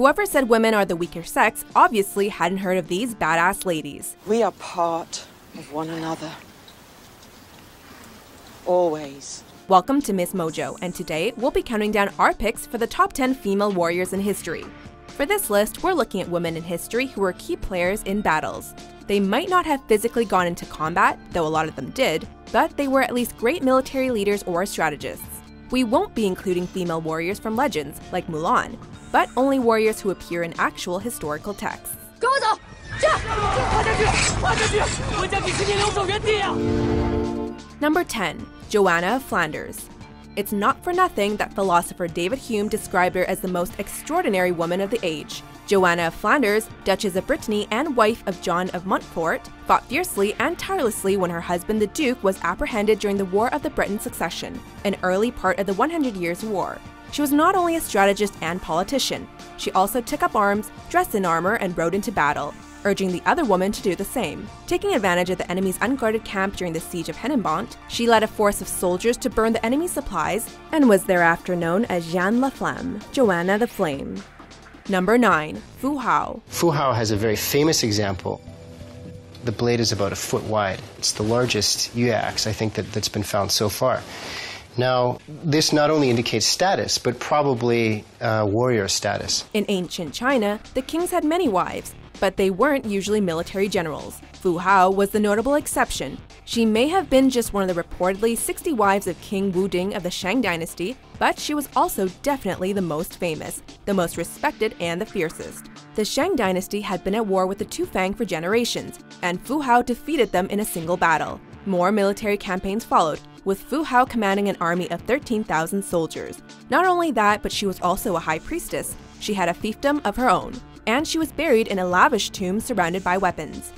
Whoever said women are the weaker sex obviously hadn't heard of these badass ladies. We are part of one another. Always. Welcome to Ms. Mojo, and today we'll be counting down our picks for the top 10 female warriors in history. For this list, we're looking at women in history who were key players in battles. They might not have physically gone into combat, though a lot of them did, but they were at least great military leaders or strategists. We won't be including female warriors from legends, like Mulan, but only warriors who appear in actual historical texts. Number 10. Joanna of Flanders. It's not for nothing that philosopher David Hume described her as the most extraordinary woman of the age. Joanna of Flanders, Duchess of Brittany and wife of John of Montfort, fought fiercely and tirelessly when her husband the Duke was apprehended during the War of the Breton Succession, an early part of the 100 Years' War. She was not only a strategist and politician, she also took up arms, dressed in armor, and rode into battle, urging the other woman to do the same. Taking advantage of the enemy's unguarded camp during the siege of Hennebont, she led a force of soldiers to burn the enemy's supplies and was thereafter known as Jeanne la Flamme, Joanna the Flame. Number 9. Fu Hao. Fu Hao has a very famous example. The blade is about a foot wide. It's the largest yue axe I think that, that's been found so far. Now, this not only indicates status, but probably uh, warrior status. In ancient China, the kings had many wives, but they weren't usually military generals. Fu Hao was the notable exception. She may have been just one of the reportedly 60 wives of King Wu Ding of the Shang dynasty, but she was also definitely the most famous, the most respected, and the fiercest. The Shang dynasty had been at war with the Tu Fang for generations, and Fu Hao defeated them in a single battle. More military campaigns followed, with Fu Hao commanding an army of 13,000 soldiers. Not only that, but she was also a high priestess. She had a fiefdom of her own, and she was buried in a lavish tomb surrounded by weapons.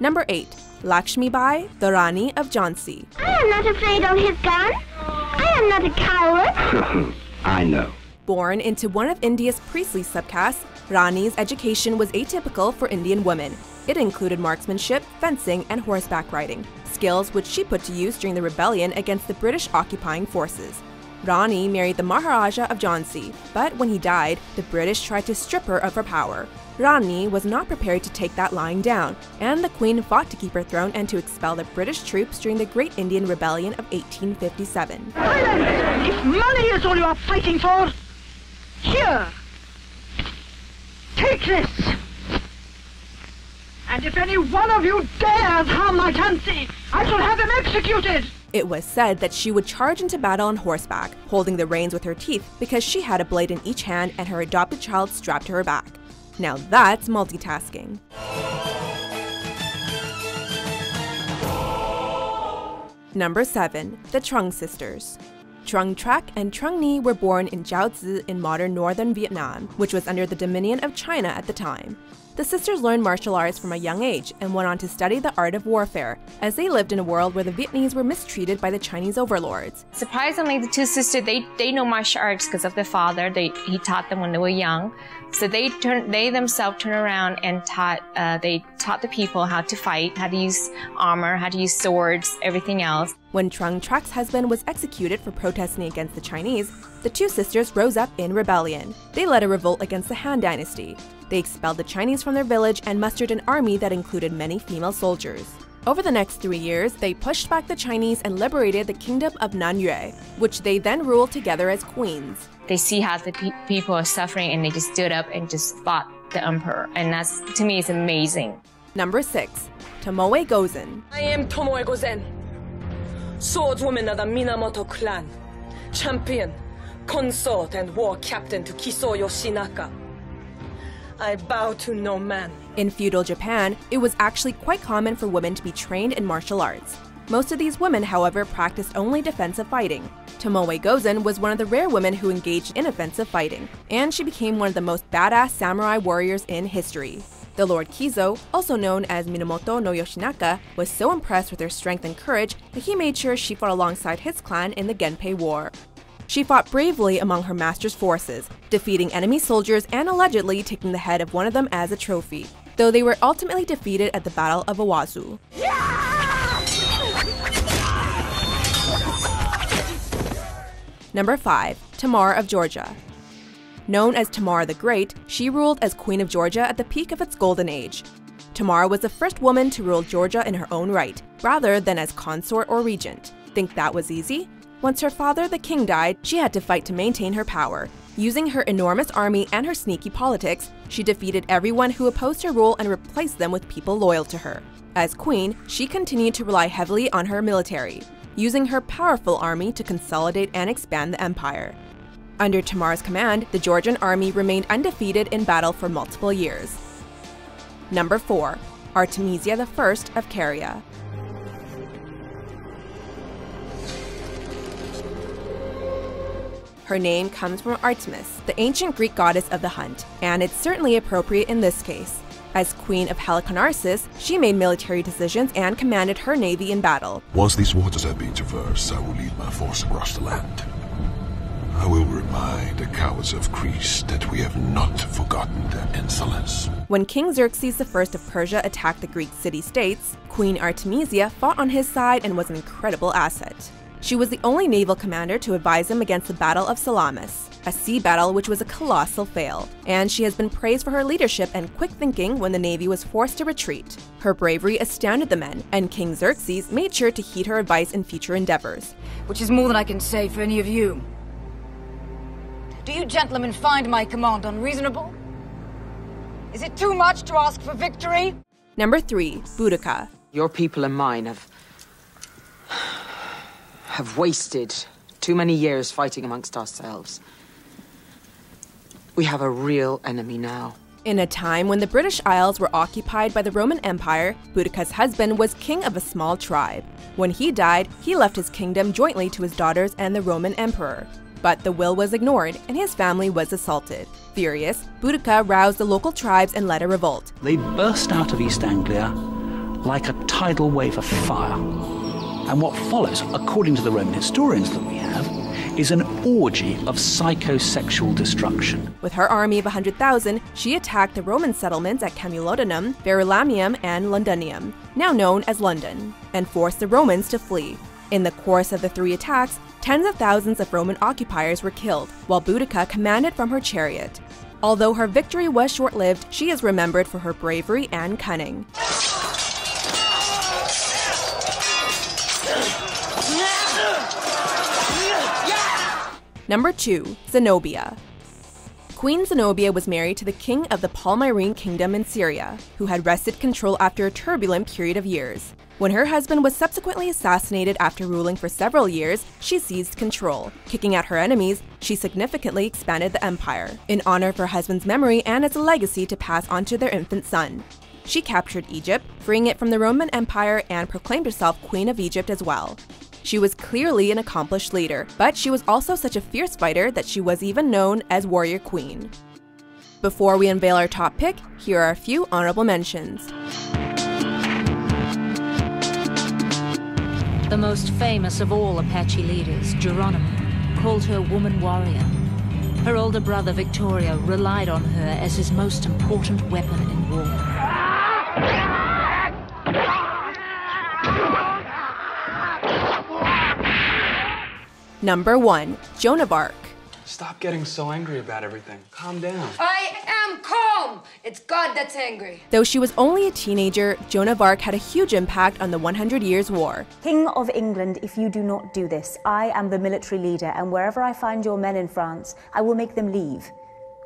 Number 8. Lakshmi Bai, the Rani of Jhansi. I am not afraid of his gun. I am not a coward. I know. Born into one of India's priestly subcastes, Rani's education was atypical for Indian women. It included marksmanship, fencing, and horseback riding, skills which she put to use during the rebellion against the British occupying forces. Rani married the Maharaja of Jhansi, but when he died, the British tried to strip her of her power. Rani was not prepared to take that lying down, and the Queen fought to keep her throne and to expel the British troops during the Great Indian Rebellion of 1857. If money is all you are fighting for, here, take this. And if any one of you dares harm my Jhansi, I shall have him executed. It was said that she would charge into battle on horseback, holding the reins with her teeth because she had a blade in each hand and her adopted child strapped to her back. Now that's multitasking. Number 7. The Trung Sisters. Trung Trac and Trung Nhi were born in Jiaozhi in modern northern Vietnam, which was under the dominion of China at the time. The sisters learned martial arts from a young age and went on to study the art of warfare, as they lived in a world where the Vietnamese were mistreated by the Chinese overlords. Surprisingly, the two sisters they, they know martial arts because of their father. They he taught them when they were young, so they turn they themselves turned around and taught uh, they taught the people how to fight, how to use armor, how to use swords, everything else. When Trung Trac's husband was executed for protesting against the Chinese, the two sisters rose up in rebellion. They led a revolt against the Han Dynasty. They expelled the Chinese from their village and mustered an army that included many female soldiers. Over the next three years, they pushed back the Chinese and liberated the kingdom of Nanyue, which they then ruled together as queens. They see how the pe- people are suffering and they just stood up and just fought the emperor, and that's to me is amazing. Number 6. Tomoe Gozen. I am Tomoe Gozen, swordswoman of the Minamoto clan, champion, consort, and war captain to Kiso Yoshinaka. I bow to no man. In feudal Japan, it was actually quite common for women to be trained in martial arts. Most of these women, however, practiced only defensive fighting. Tomoe Gozen was one of the rare women who engaged in offensive fighting, and she became one of the most badass samurai warriors in history. The Lord Kiso, also known as Minamoto no Yoshinaka, was so impressed with her strength and courage that he made sure she fought alongside his clan in the Genpei War. She fought bravely among her master's forces, defeating enemy soldiers and allegedly taking the head of one of them as a trophy, though they were ultimately defeated at the Battle of Awazu. Number 5. Tamar of Georgia. Known as Tamara the Great, she ruled as Queen of Georgia at the peak of its golden age. Tamara was the first woman to rule Georgia in her own right, rather than as consort or regent. Think that was easy? Once her father, the king, died, she had to fight to maintain her power. Using her enormous army and her sneaky politics, she defeated everyone who opposed her rule and replaced them with people loyal to her. As queen, she continued to rely heavily on her military, using her powerful army to consolidate and expand the empire. Under Tamar's command, the Georgian army remained undefeated in battle for multiple years. Number 4. Artemisia I of Caria. Her name comes from Artemis, the ancient Greek goddess of the hunt, and it's certainly appropriate in this case. As queen of Halicarnassus, she made military decisions and commanded her navy in battle. Once these waters have been traversed, I will lead my force across the land. I will remind the cowards of Greece that we have not forgotten their insolence. When King Xerxes I of Persia attacked the Greek city-states, Queen Artemisia fought on his side and was an incredible asset. She was the only naval commander to advise him against the Battle of Salamis, a sea battle which was a colossal fail, and she has been praised for her leadership and quick thinking when the navy was forced to retreat. Her bravery astounded the men, and King Xerxes made sure to heed her advice in future endeavors. Which is more than I can say for any of you. Do you gentlemen find my command unreasonable? Is it too much to ask for victory? Number 3. Boudica. Your people and mine have have wasted too many years fighting amongst ourselves. We have a real enemy now. In a time when the British Isles were occupied by the Roman Empire, Boudica's husband was king of a small tribe. When he died, he left his kingdom jointly to his daughters and the Roman emperor. But the will was ignored, and his family was assaulted. Furious, Boudica roused the local tribes and led a revolt. They burst out of East Anglia like a tidal wave of fire and what follows, according to the Roman historians that we have, is an orgy of psychosexual destruction. With her army of 100,000, she attacked the Roman settlements at Camulodunum, Verulamium, and Londinium, now known as London, and forced the Romans to flee. In the course of the three attacks, tens of thousands of Roman occupiers were killed, while Boudica commanded from her chariot. Although her victory was short lived, she is remembered for her bravery and cunning. Number 2. Zenobia. Queen Zenobia was married to the king of the Palmyrene kingdom in Syria, who had wrested control after a turbulent period of years. When her husband was subsequently assassinated after ruling for several years, she seized control. Kicking out her enemies, she significantly expanded the empire, in honor of her husband's memory and as a legacy to pass on to their infant son. She captured Egypt, freeing it from the Roman Empire, and proclaimed herself Queen of Egypt as well. She was clearly an accomplished leader, but she was also such a fierce fighter that she was even known as Warrior Queen. Before we unveil our top pick, here are a few honorable mentions. The most famous of all Apache leaders, Geronimo, called her woman warrior. Her older brother, Victorio, relied on her as his most important weapon in war. Number 1. Joan of Arc. Stop getting so angry about everything. Calm down. I am calm! It's God that's angry. Though she was only a teenager, Joan of Arc had a huge impact on the 100 Years' War. King of England, if you do not do this, I am the military leader, and wherever I find your men in France, I will make them leave,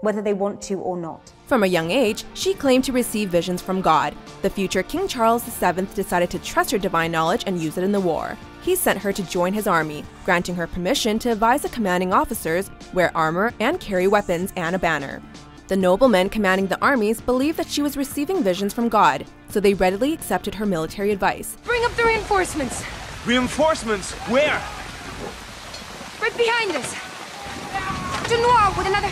whether they want to or not. From a young age, she claimed to receive visions from God. The future King Charles VII decided to trust her divine knowledge and use it in the war he sent her to join his army, granting her permission to advise the commanding officers, wear armor, and carry weapons and a banner. The noblemen commanding the armies believed that she was receiving visions from God, so they readily accepted her military advice. Bring up the reinforcements! Reinforcements? Where? Right behind us! Dunois with another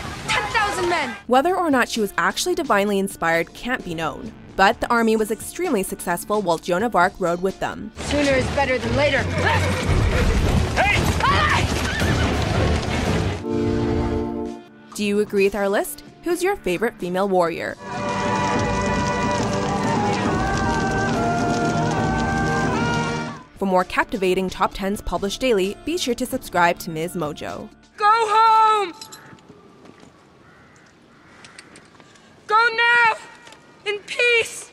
10,000 men! Whether or not she was actually divinely inspired can't be known, but the army was extremely successful while Joan of Arc rode with them. Sooner is better than later. Hey! Do you agree with our list? Who's your favorite female warrior? For more captivating top 10s published daily, be sure to subscribe to Ms. Mojo. Go home! Go now in peace.